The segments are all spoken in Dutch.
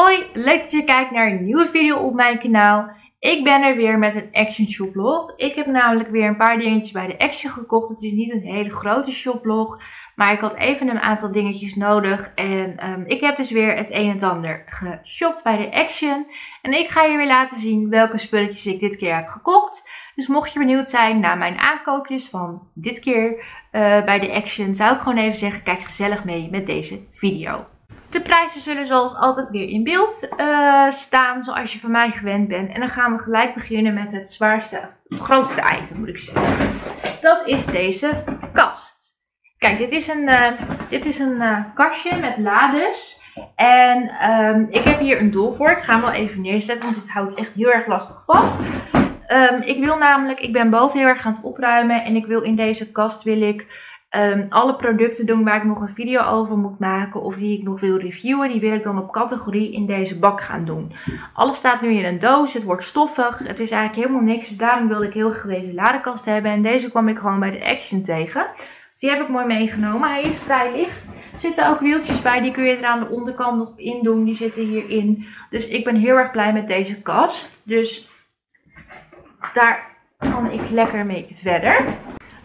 Hoi, leuk dat je kijkt naar een nieuwe video op mijn kanaal. Ik ben er weer met een Action shoplog. Ik heb namelijk weer een paar dingetjes bij de Action gekocht. Het is niet een hele grote shoplog, maar ik had even een aantal dingetjes nodig. En um, ik heb dus weer het een en ander geshopt bij de Action. En ik ga je weer laten zien welke spulletjes ik dit keer heb gekocht. Dus mocht je benieuwd zijn naar mijn aankoopjes van dit keer uh, bij de Action, zou ik gewoon even zeggen, kijk gezellig mee met deze video. De prijzen zullen zoals altijd weer in beeld uh, staan, zoals je van mij gewend bent. En dan gaan we gelijk beginnen met het zwaarste, grootste item moet ik zeggen. Dat is deze kast. Kijk, dit is een, uh, dit is een uh, kastje met lades. En um, ik heb hier een doel voor. Ik ga hem wel even neerzetten, want het houdt echt heel erg lastig vast. Um, ik wil namelijk, ik ben boven heel erg aan het opruimen. En ik wil in deze kast, wil ik Um, alle producten doen waar ik nog een video over moet maken of die ik nog wil reviewen, die wil ik dan op categorie in deze bak gaan doen. Alles staat nu in een doos, het wordt stoffig, het is eigenlijk helemaal niks. Daarom wilde ik heel graag deze ladekast hebben en deze kwam ik gewoon bij de Action tegen. Dus die heb ik mooi meegenomen. Hij is vrij licht. Er zitten ook wieltjes bij, die kun je er aan de onderkant nog in doen. Die zitten hierin. Dus ik ben heel erg blij met deze kast. Dus daar kan ik lekker mee verder.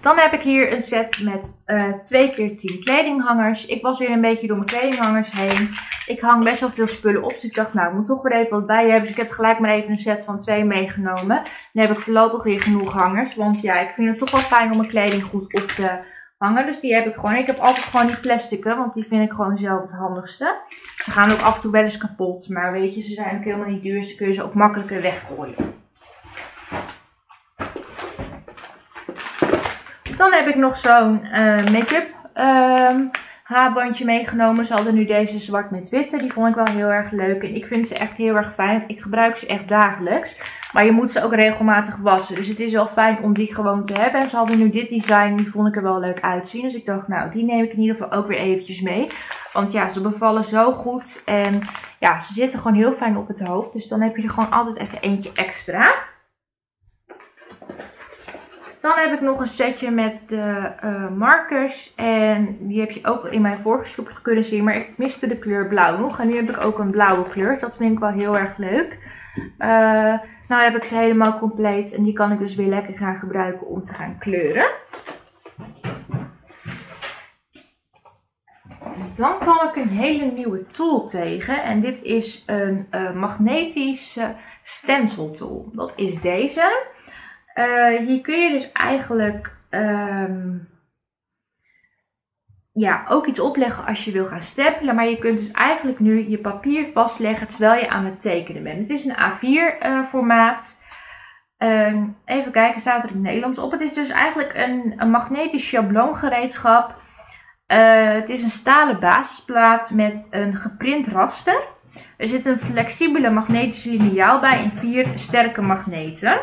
Dan heb ik hier een set met uh, 2 keer 10 kledinghangers. Ik was weer een beetje door mijn kledinghangers heen. Ik hang best wel veel spullen op. Dus ik dacht, nou, ik moet toch weer even wat bij hebben. Dus ik heb gelijk maar even een set van 2 meegenomen. Dan heb ik voorlopig weer genoeg hangers. Want ja, ik vind het toch wel fijn om mijn kleding goed op te hangen. Dus die heb ik gewoon. Ik heb altijd gewoon die plastieken. Want die vind ik gewoon zelf het handigste. Ze gaan ook af en toe wel eens kapot. Maar weet je, ze zijn ook helemaal niet duur. Dus kun je ze ook makkelijker weggooien. Dan heb ik nog zo'n uh, make-up um, haarbandje meegenomen. Ze hadden nu deze zwart met witte. Die vond ik wel heel erg leuk. En ik vind ze echt heel erg fijn. Ik gebruik ze echt dagelijks. Maar je moet ze ook regelmatig wassen. Dus het is wel fijn om die gewoon te hebben. En ze hadden nu dit design. Die vond ik er wel leuk uitzien. Dus ik dacht, nou, die neem ik in ieder geval ook weer eventjes mee. Want ja, ze bevallen zo goed. En ja, ze zitten gewoon heel fijn op het hoofd. Dus dan heb je er gewoon altijd even eentje extra. Dan heb ik nog een setje met de uh, markers. En die heb je ook in mijn vorige sloep kunnen zien. Maar ik miste de kleur blauw nog. En nu heb ik ook een blauwe kleur. Dat vind ik wel heel erg leuk. Uh, nou heb ik ze helemaal compleet. En die kan ik dus weer lekker gaan gebruiken om te gaan kleuren. Dan kwam ik een hele nieuwe tool tegen. En dit is een uh, magnetische stencil tool. Dat is deze. Uh, hier kun je dus eigenlijk um, ja, ook iets opleggen als je wil gaan stempelen. Maar je kunt dus eigenlijk nu je papier vastleggen terwijl je aan het tekenen bent. Het is een A4 uh, formaat. Uh, even kijken, staat er in het Nederlands op. Het is dus eigenlijk een, een magnetisch schabloongereedschap. Uh, het is een stalen basisplaat met een geprint raster. Er zit een flexibele magnetische liniaal bij en vier sterke magneten.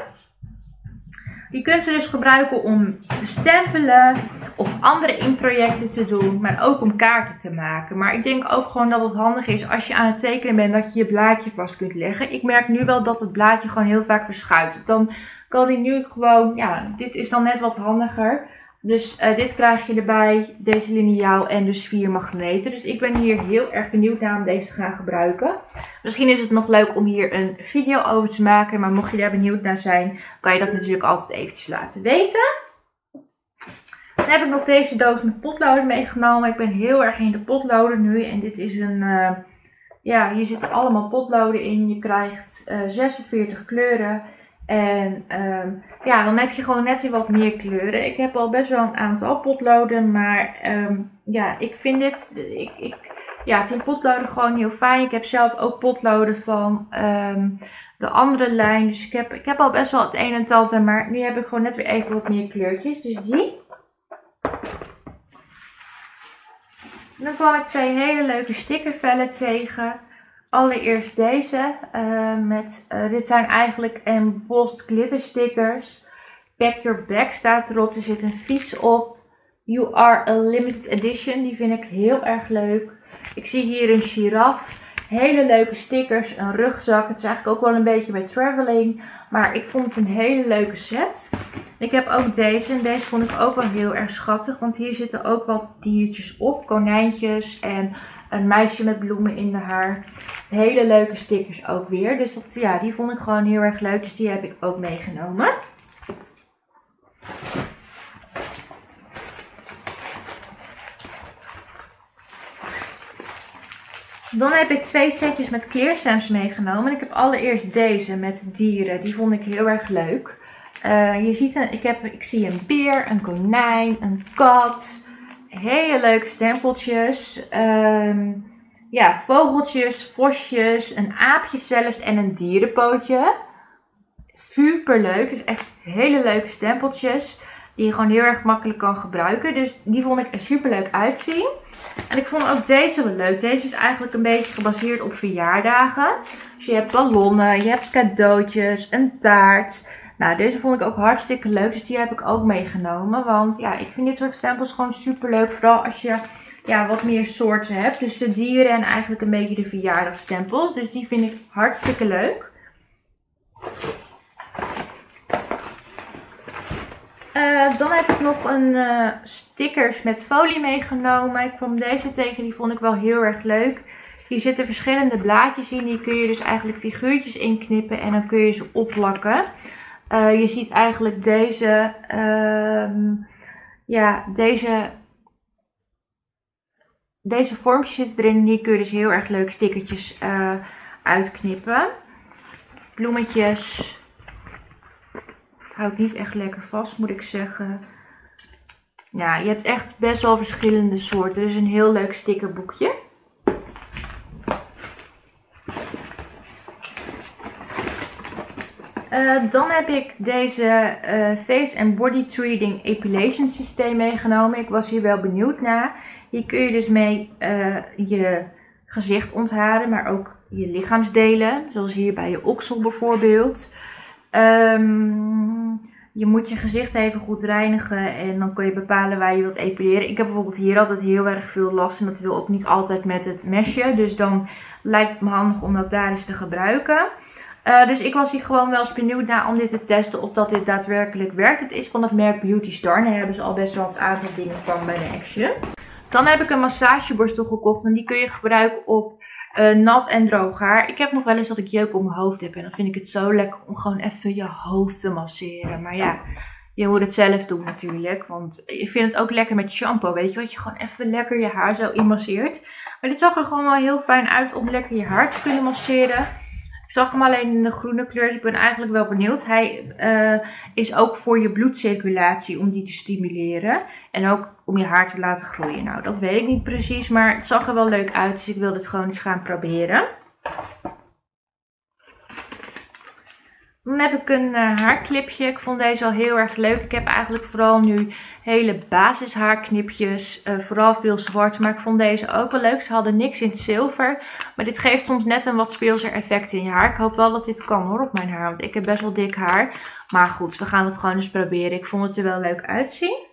Je kunt ze dus gebruiken om te stempelen of andere inprojecten te doen, maar ook om kaarten te maken. Maar ik denk ook gewoon dat het handig is als je aan het tekenen bent dat je je blaadje vast kunt leggen. Ik merk nu wel dat het blaadje gewoon heel vaak verschuift. Dan kan hij nu gewoon, ja, dit is dan net wat handiger. Dus uh, dit krijg je erbij, deze liniaal en dus vier magneten. Dus ik ben hier heel erg benieuwd naar om deze te gaan gebruiken. Misschien is het nog leuk om hier een video over te maken. Maar mocht je daar benieuwd naar zijn, kan je dat natuurlijk altijd eventjes laten weten. Dan heb ik nog deze doos met potloden meegenomen. Ik ben heel erg in de potloden nu. En dit is een... Uh, ja, hier zitten allemaal potloden in. Je krijgt uh, 46 kleuren. En um, ja, dan heb je gewoon net weer wat meer kleuren. Ik heb al best wel een aantal potloden, maar um, ja, ik vind dit, ik, ik ja, vind potloden gewoon heel fijn. Ik heb zelf ook potloden van um, de andere lijn, dus ik heb, ik heb al best wel het een en het maar nu heb ik gewoon net weer even wat meer kleurtjes. Dus die. Dan kwam ik twee hele leuke stickervellen tegen. Allereerst deze. Uh, met, uh, dit zijn eigenlijk embossed glitter stickers. Pack Your Bag staat erop. Er zit een fiets op. You are a limited edition. Die vind ik heel erg leuk. Ik zie hier een giraf. Hele leuke stickers. Een rugzak. Het is eigenlijk ook wel een beetje bij traveling. Maar ik vond het een hele leuke set. Ik heb ook deze. En deze vond ik ook wel heel erg schattig. Want hier zitten ook wat diertjes op. Konijntjes en een meisje met bloemen in de haar. hele leuke stickers ook weer. Dus dat, ja, die vond ik gewoon heel erg leuk. Dus die heb ik ook meegenomen. Dan heb ik twee setjes met kleerstamps meegenomen. Ik heb allereerst deze met dieren. Die vond ik heel erg leuk. Uh, je ziet een, ik, heb, ik zie een beer, een konijn, een kat. Hele leuke stempeltjes. Uh, ja, vogeltjes, vosjes, een aapje zelfs en een dierenpootje. Super leuk. Dus echt hele leuke stempeltjes. Die je gewoon heel erg makkelijk kan gebruiken. Dus die vond ik er super leuk uitzien. En ik vond ook deze wel leuk. Deze is eigenlijk een beetje gebaseerd op verjaardagen. Dus je hebt ballonnen, je hebt cadeautjes, een taart. Nou, deze vond ik ook hartstikke leuk. Dus die heb ik ook meegenomen. Want ja, ik vind dit soort stempels gewoon super leuk. Vooral als je ja, wat meer soorten hebt. Dus de dieren en eigenlijk een beetje de verjaardagstempels. Dus die vind ik hartstikke leuk. Uh, dan heb ik nog een uh, stickers met folie meegenomen. Ik kwam deze tegen, die vond ik wel heel erg leuk. Hier zitten verschillende blaadjes in. Die kun je dus eigenlijk figuurtjes inknippen en dan kun je ze opplakken. Uh, je ziet eigenlijk deze, ehm, ja, deze, deze vormpjes zitten erin. Die kun je dus heel erg leuk stickertjes uitknippen. Bloemetjes. Het houdt niet echt lekker vast, moet ik zeggen. Ja, je hebt echt best wel verschillende soorten. Dus een heel leuk stickerboekje. Uh, dan heb ik deze uh, Face and Body Treating Epilation systeem meegenomen. Ik was hier wel benieuwd naar. Hier kun je dus mee uh, je gezicht ontharen, maar ook je lichaamsdelen. Zoals hier bij je oksel bijvoorbeeld. Um, je moet je gezicht even goed reinigen en dan kun je bepalen waar je wilt epileren. Ik heb bijvoorbeeld hier altijd heel erg veel last en dat wil ook niet altijd met het mesje. Dus dan lijkt het me handig om dat daar eens te gebruiken. Uh, dus ik was hier gewoon wel eens benieuwd naar om dit te testen of dat dit daadwerkelijk werkt. Het is van het merk Beauty Star. Daar hebben ze al best wel een aantal dingen van bij de Action. Dan heb ik een massageborstel gekocht en die kun je gebruiken op uh, nat en droog haar. Ik heb nog wel eens dat ik jeuk op mijn hoofd heb. En dan vind ik het zo lekker om gewoon even je hoofd te masseren. Maar ja, je moet het zelf doen natuurlijk. Want je vindt het ook lekker met shampoo. Weet je wat? Je gewoon even lekker je haar zo inmasseert. Maar dit zag er gewoon wel heel fijn uit om lekker je haar te kunnen masseren. Zag hem alleen in de groene kleur, dus ik ben eigenlijk wel benieuwd. Hij uh, is ook voor je bloedcirculatie om die te stimuleren. En ook om je haar te laten groeien. Nou, dat weet ik niet precies, maar het zag er wel leuk uit. Dus ik wil dit gewoon eens gaan proberen. Dan heb ik een uh, haarclipje. Ik vond deze al heel erg leuk. Ik heb eigenlijk vooral nu hele basishaarknipjes. Uh, vooral veel zwart. Maar ik vond deze ook wel leuk. Ze hadden niks in het zilver. Maar dit geeft soms net een wat speelser effect in je haar. Ik hoop wel dat dit kan hoor op mijn haar. Want ik heb best wel dik haar. Maar goed, we gaan het gewoon eens proberen. Ik vond het er wel leuk uitzien.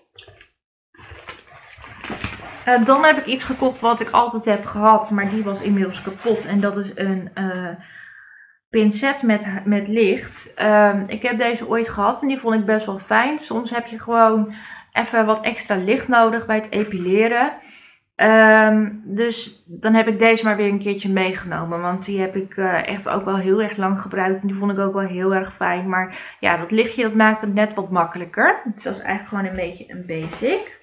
Uh, dan heb ik iets gekocht wat ik altijd heb gehad. Maar die was inmiddels kapot. En dat is een... Uh, pincet met, met licht. Um, ik heb deze ooit gehad en die vond ik best wel fijn. Soms heb je gewoon even wat extra licht nodig bij het epileren. Um, dus dan heb ik deze maar weer een keertje meegenomen. Want die heb ik uh, echt ook wel heel erg lang gebruikt. En die vond ik ook wel heel erg fijn. Maar ja, dat lichtje dat maakt het net wat makkelijker. Dus dat is eigenlijk gewoon een beetje een basic.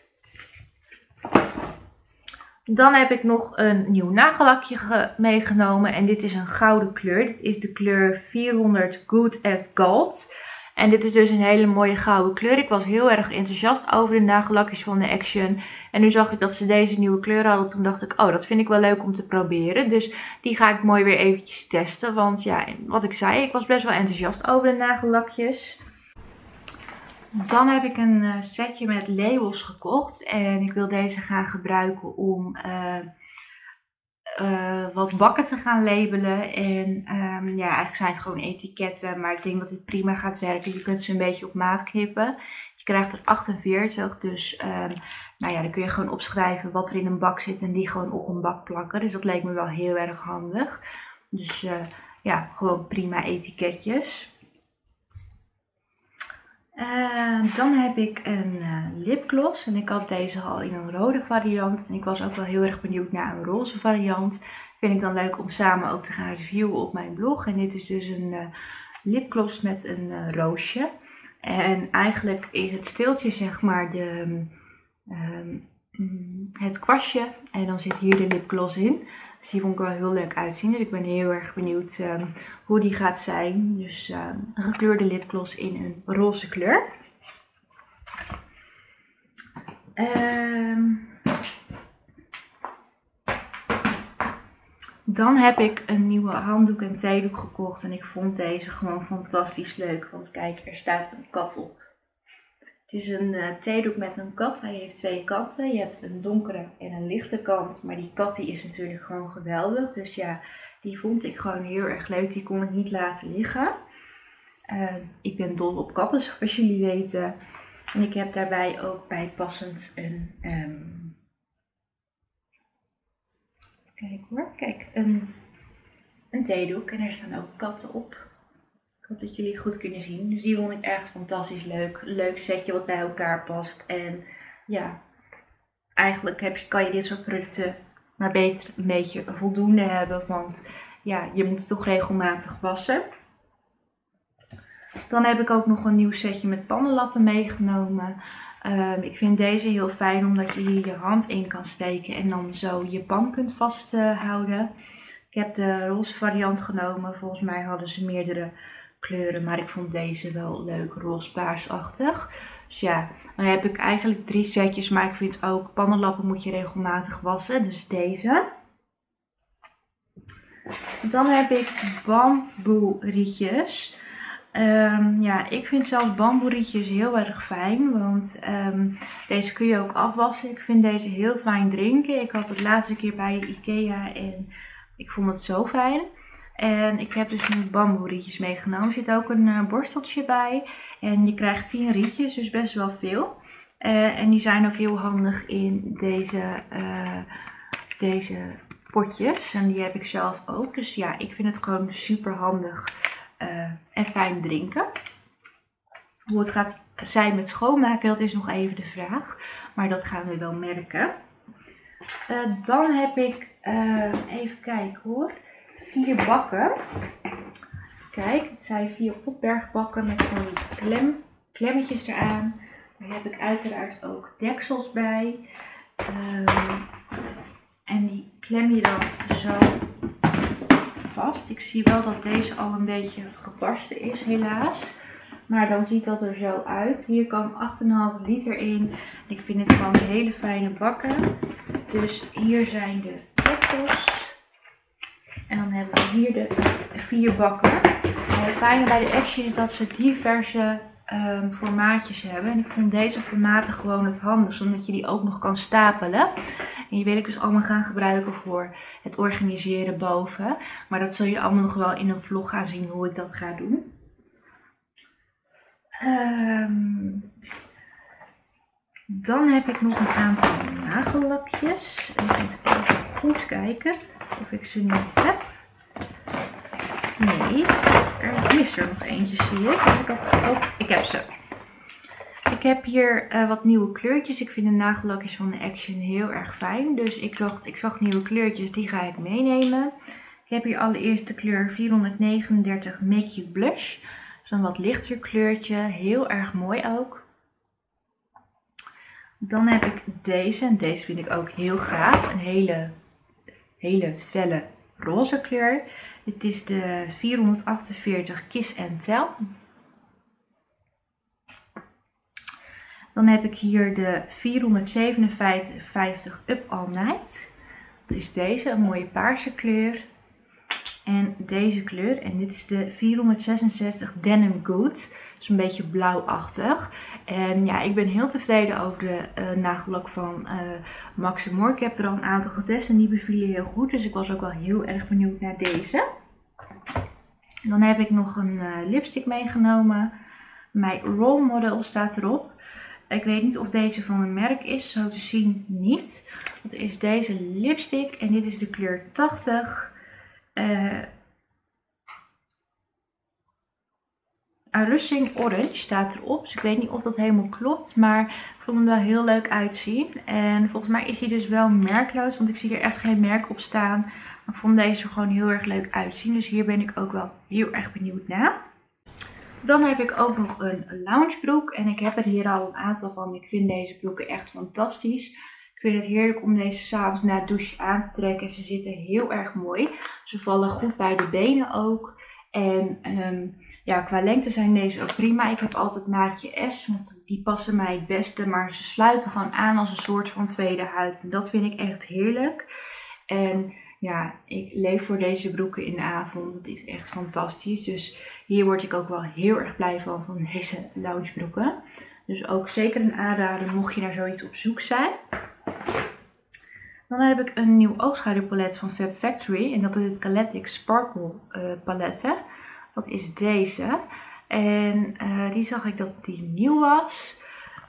Dan heb ik nog een nieuw nagellakje meegenomen. En dit is een gouden kleur. Dit is de kleur 400 Good as Gold. En dit is dus een hele mooie gouden kleur. Ik was heel erg enthousiast over de nagellakjes van de Action. En nu zag ik dat ze deze nieuwe kleur hadden. Toen dacht ik, oh dat vind ik wel leuk om te proberen. Dus die ga ik mooi weer eventjes testen. Want ja, wat ik zei, ik was best wel enthousiast over de nagellakjes. Dan heb ik een eh, setje met labels gekocht. En ik wil deze gaan gebruiken om uh, uh, wat bakken te gaan labelen. En um, ja, eigenlijk zijn het gewoon etiketten. Maar ik denk dat dit prima gaat werken. Je kunt ze een beetje op maat knippen. Je krijgt er 48. Dus um, nou ja, dan kun je gewoon opschrijven wat er in een bak zit. En die gewoon op een bak plakken. Dus dat leek me wel heel erg handig. Dus ja, gewoon prima etiketjes. Uh, dan heb ik een uh, lipgloss en ik had deze al in een rode variant. En ik was ook wel heel erg benieuwd naar een roze variant. Vind ik dan leuk om samen ook te gaan reviewen op mijn blog. En dit is dus een uh, lipgloss met een roosje. En eigenlijk is het steeltje zeg maar de, um, het kwastje. En dan zit hier de lipgloss in. Dus die vond ik wel heel leuk uitzien. Dus ik ben heel erg benieuwd um, hoe die gaat zijn. Dus um, een gekleurde lipgloss in een roze kleur. Um, dan heb ik een nieuwe handdoek en theedoek gekocht. En ik vond deze gewoon fantastisch leuk. Want kijk, er staat een kat op. Is een uh, theedoek met een kat. Hij heeft twee kanten. Je hebt een donkere en een lichte kant. Maar die kat die is natuurlijk gewoon geweldig. Dus ja, die vond ik gewoon heel erg leuk. Die kon ik niet laten liggen. Uh, ik ben dol op katten, zoals jullie weten. En ik heb daarbij ook bijpassend een... Um... Kijk hoor, kijk, een, een theedoek. En er staan ook katten op. Ik hoop dat jullie het goed kunnen zien. Dus die vond ik echt fantastisch leuk. Leuk setje wat bij elkaar past. En ja, eigenlijk heb je, kan je dit soort producten maar beter een beetje voldoende hebben. Want ja, je moet het toch regelmatig wassen. Dan heb ik ook nog een nieuw setje met pannenlappen meegenomen. Um, ik vind deze heel fijn omdat je hier je hand in kan steken en dan zo je pan kunt vasthouden. ik heb de roze variant genomen. Volgens mij hadden ze meerdere Maar ik vond deze wel leuk, roze paarsachtig. Dus ja, dan heb ik eigenlijk drie setjes. Maar ik vind ook pannenlappen moet je regelmatig wassen. Dus deze. Dan heb ik bamboe rietjes. Um, ja, ik vind zelf bamboe rietjes heel erg fijn. Want um, deze kun je ook afwassen. Ik vind deze heel fijn drinken. Ik had het laatste keer bij Ikea en ik vond het zo fijn. En ik heb dus nu bamboe rietjes meegenomen. Er zit ook een uh, borsteltje bij. En je krijgt 10 rietjes, dus best wel veel. Uh, en die zijn ook heel handig in deze, uh, deze potjes. En die heb ik zelf ook. Dus ja, ik vind het gewoon super handig en fijn drinken. Hoe het gaat zijn met schoonmaken, dat is nog even de vraag. Maar dat gaan we wel merken. dan heb ik, even kijken hoor vier bakken. Kijk, het zijn vier opbergbakken met die klem, klemmetjes eraan. Daar heb ik uiteraard ook deksels bij. Um, en die klem je dan zo vast. Ik zie wel dat deze al een beetje gebarsten is, helaas. Maar dan ziet dat er zo uit. Hier kan 8,5 liter in. Ik vind het gewoon hele fijne bakken. Dus hier zijn de deksels. En dan hebben we hier de vier bakken. En het fijne bij de Action is dat ze diverse um, formaatjes hebben. En ik vond deze formaten gewoon het handigst, omdat je die ook nog kan stapelen. En die wil ik dus allemaal gaan gebruiken voor het organiseren boven. Maar dat zul je allemaal nog wel in een vlog gaan zien hoe ik dat ga doen. Um, dan heb ik nog een aantal moet even goed kijken of ik ze nu heb. Nee, er is er nog eentje zie ik. ik, had ook, ik heb ze. Ik heb hier uh, wat nieuwe kleurtjes. Ik vind de nagellakjes van de Action heel erg fijn. Dus ik dacht, ik zag nieuwe kleurtjes, die ga ik meenemen. Ik heb hier allereerst de kleur 439 Make You Blush. Zo'n wat lichter kleurtje. Heel erg mooi ook. Dan heb ik deze. En deze vind ik ook heel gaaf. Een hele hele felle roze kleur. Dit is de 448 Kiss Tell. Dan heb ik hier de 457 Up All Night. Dat is deze, een mooie paarse kleur. En deze kleur, en dit is de 466 Denim Good. Dus een beetje blauwachtig. En ja, ik ben heel tevreden over de uh, nagellak van uh, Max. Ik heb er al een aantal getest en die bevielen heel goed. Dus ik was ook wel heel erg benieuwd naar deze. Dan heb ik nog een uh, lipstick meegenomen. Mijn Role Model staat erop. Ik weet niet of deze van een merk is, zo te zien niet. Dat is deze lipstick en dit is de kleur 80. Lusting Orange staat erop. Dus ik weet niet of dat helemaal klopt. Maar ik vond hem wel heel leuk uitzien. En volgens mij is hij dus wel merkloos. Want ik zie er echt geen merk op staan. Maar ik vond deze gewoon heel erg leuk uitzien. Dus hier ben ik ook wel heel erg benieuwd naar. Dan heb ik ook nog een loungebroek. En ik heb er hier al een aantal van. Ik vind deze broeken echt fantastisch. Ik vind het heerlijk om deze s'avonds na het douche aan te trekken. Ze zitten heel erg mooi. Ze vallen goed bij de benen ook. En um, ja, qua lengte zijn deze ook prima. Ik heb altijd maatje S, want die passen mij het beste. Maar ze sluiten gewoon aan als een soort van tweede huid. En dat vind ik echt heerlijk. En ja, ik leef voor deze broeken in de avond. Het is echt fantastisch. Dus hier word ik ook wel heel erg blij van, van deze loungebroeken. Dus ook zeker een aanrader mocht je naar zoiets op zoek zijn. Dan heb ik een nieuw oogschaduwpalet van Fab Factory. En dat is het Caletic Sparkle uh. Dat is deze. En uh, die zag ik dat die nieuw was.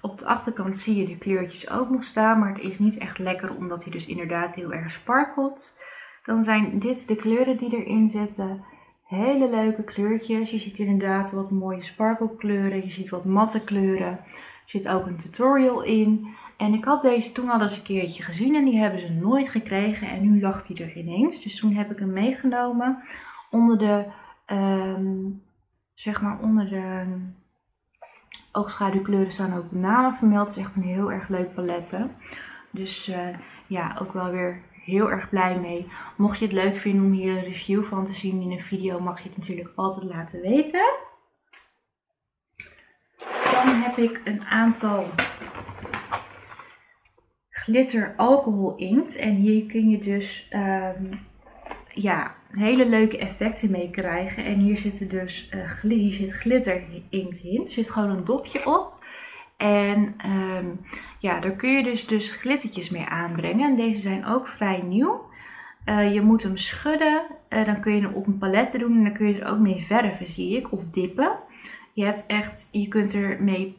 Op de achterkant zie je de kleurtjes ook nog staan. Maar het is niet echt lekker omdat hij dus inderdaad heel erg sparkelt. Dan zijn dit de kleuren die erin zitten. Hele leuke kleurtjes. Je ziet inderdaad wat mooie sparkle kleuren. Je ziet wat matte kleuren. Er zit ook een tutorial in. En ik had deze toen al eens een keertje gezien en die hebben ze nooit gekregen. En nu lag die er ineens. Dus toen heb ik hem meegenomen. Onder de, um, zeg maar onder de oogschaduwkleuren staan ook de namen vermeld. Het is echt een heel erg leuk palette. Dus uh, ja, ook wel weer heel erg blij mee. Mocht je het leuk vinden om hier een review van te zien in een video, mag je het natuurlijk altijd laten weten. Dan heb ik een aantal glitter alcohol inkt. En hier kun je dus um, ja, hele leuke effecten mee krijgen. En hier zit dus uh, hier zit glitter inkt in. Er zit gewoon een dopje op. En um, ja, daar kun je dus, dus glittertjes mee aanbrengen. En deze zijn ook vrij nieuw. Uh, je moet hem schudden. Uh, dan kun je hem op een palet doen. En dan kun je er ook mee verven, zie ik. Of dippen. Je, hebt echt, je kunt er mee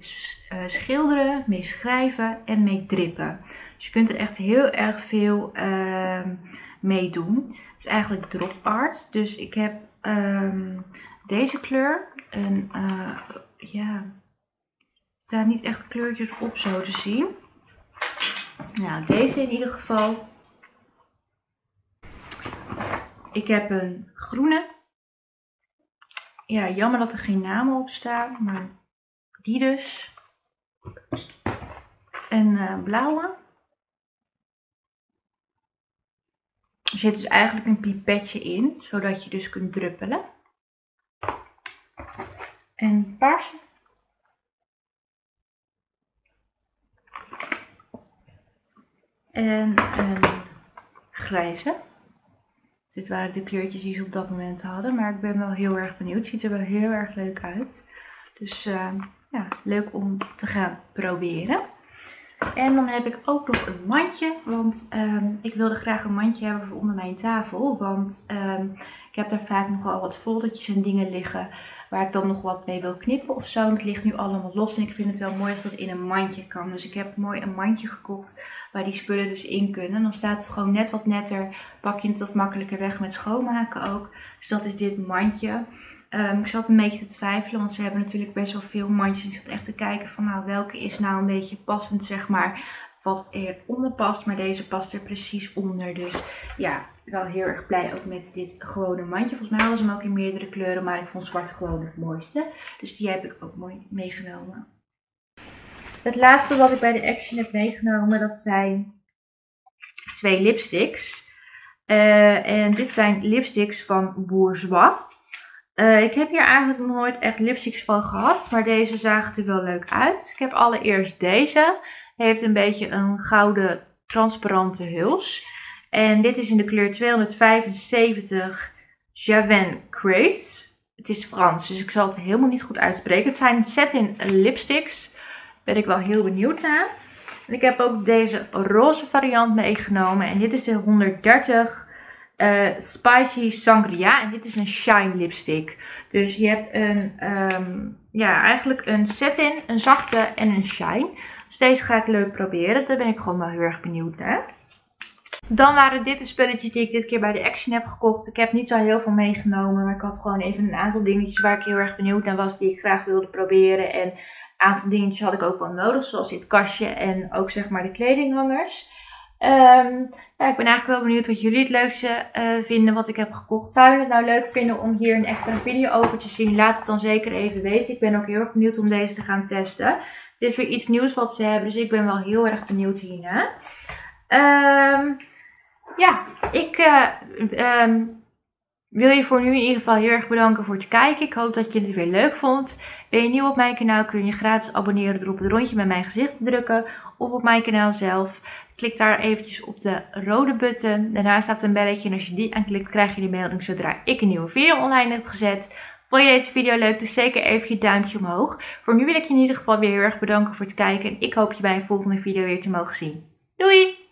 schilderen, mee schrijven en mee drippen. Dus je kunt er echt heel erg veel uh, mee doen. Het is eigenlijk drop art. Dus ik heb um, deze kleur. En uh, ja, er niet echt kleurtjes op zo te zien. Nou, deze in ieder geval. Ik heb een groene. Ja, jammer dat er geen namen op staan, maar die dus. Een uh, blauwe. Er zit dus eigenlijk een pipetje in, zodat je dus kunt druppelen. En paarse. En een grijze. Dit waren de kleurtjes die ze op dat moment hadden. Maar ik ben wel heel erg benieuwd. Het ziet er wel heel erg leuk uit. Dus uh, ja, leuk om te gaan proberen. En dan heb ik ook nog een mandje, want um, ik wilde graag een mandje hebben voor onder mijn tafel. Want um, ik heb daar vaak nogal wat foldertjes en dingen liggen waar ik dan nog wat mee wil knippen of zo. En het ligt nu allemaal los en ik vind het wel mooi als dat in een mandje kan. Dus ik heb mooi een mandje gekocht waar die spullen dus in kunnen. Dan staat het gewoon net wat netter, pak je het wat makkelijker weg met schoonmaken ook. Dus dat is dit mandje. Um, ik zat een beetje te twijfelen, want ze hebben natuurlijk best wel veel mandjes. Ik zat echt te kijken van nou welke is nou een beetje passend zeg maar wat eronder past. Maar deze past er precies onder. Dus ja, wel heel erg blij ook met dit gewone mandje. Volgens mij hadden ze hem ook in meerdere kleuren, maar ik vond zwart gewoon het mooiste. Dus die heb ik ook mooi meegenomen. Het laatste wat ik bij de Action heb meegenomen, dat zijn twee lipsticks. Uh, en dit zijn lipsticks van Bourgeois. Uh, ik heb hier eigenlijk nooit echt lipsticks van gehad, maar deze zagen er wel leuk uit. Ik heb allereerst deze. Hij heeft een beetje een gouden transparante huls. En dit is in de kleur 275 Javen Craze. Het is Frans, dus ik zal het helemaal niet goed uitspreken. Het zijn satin lipsticks. Ben ik wel heel benieuwd naar. En ik heb ook deze roze variant meegenomen. En dit is de 130 uh, Spicy Sangria. En dit is een shine lipstick. Dus je hebt een, um, ja, eigenlijk een satin, een zachte en een shine. Dus deze ga ik leuk proberen. Daar ben ik gewoon wel heel erg benieuwd naar. Dan waren dit de spulletjes die ik dit keer bij de Action heb gekocht. Ik heb niet zo heel veel meegenomen, maar ik had gewoon even een aantal dingetjes waar ik heel erg benieuwd naar was, die ik graag wilde proberen. En een aantal dingetjes had ik ook wel nodig, zoals dit kastje en ook zeg maar de kledinghangers. Um, ja, ik ben eigenlijk wel benieuwd wat jullie het leukste uh, vinden wat ik heb gekocht. Zou je het nou leuk vinden om hier een extra video over te zien? Laat het dan zeker even weten. Ik ben ook heel erg benieuwd om deze te gaan testen. Het is weer iets nieuws wat ze hebben, dus ik ben wel heel erg benieuwd hierna. Um, ja, ik uh, um, wil je voor nu in ieder geval heel erg bedanken voor het kijken. Ik hoop dat je het weer leuk vond. Ben je nieuw op mijn kanaal kun je gratis abonneren door op het rondje met mijn gezicht te drukken. Of op mijn kanaal zelf. Klik daar eventjes op de rode button. Daarna staat een belletje en als je die aanklikt krijg je de melding zodra ik een nieuwe video online heb gezet. Vond je deze video leuk? Dus zeker even je duimpje omhoog. Voor nu wil ik je in ieder geval weer heel erg bedanken voor het kijken. En ik hoop je bij een volgende video weer te mogen zien. Doei!